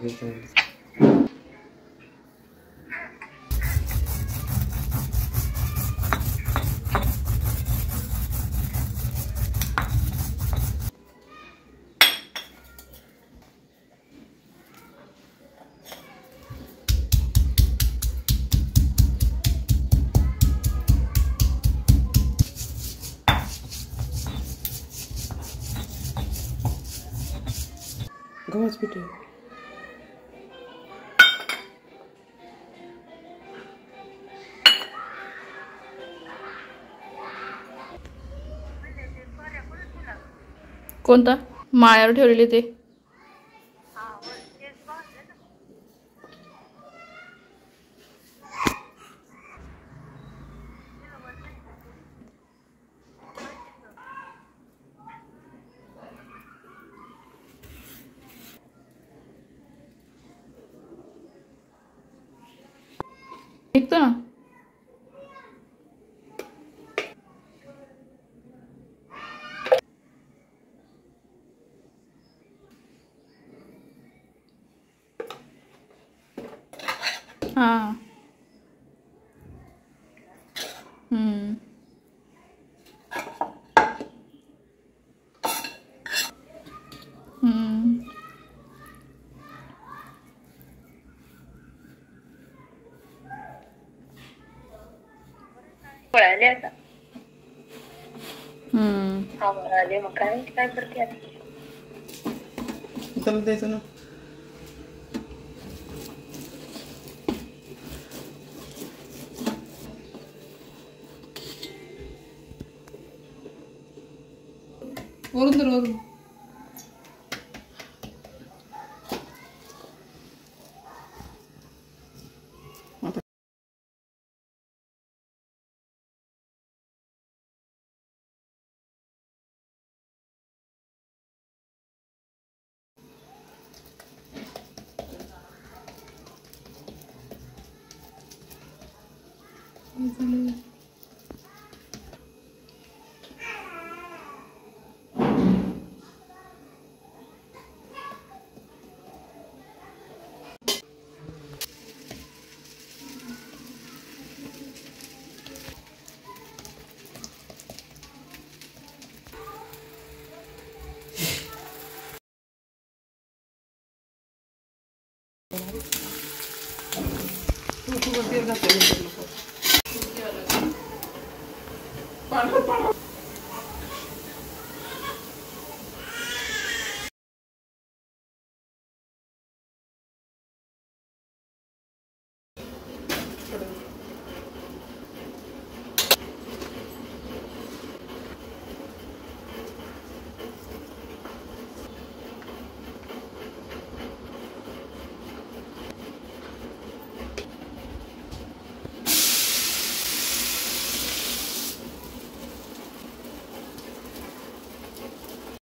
Go God's. कोणता माळ्यावर ठेवलेले ते निघतो ना हाँ हम्म. हम्म. वळाले आता हम्म. वळाले मग काय काय करते आता त्याला द्यायचं ना வரும் தர வரும் Tú, tú, piernas, te mejor.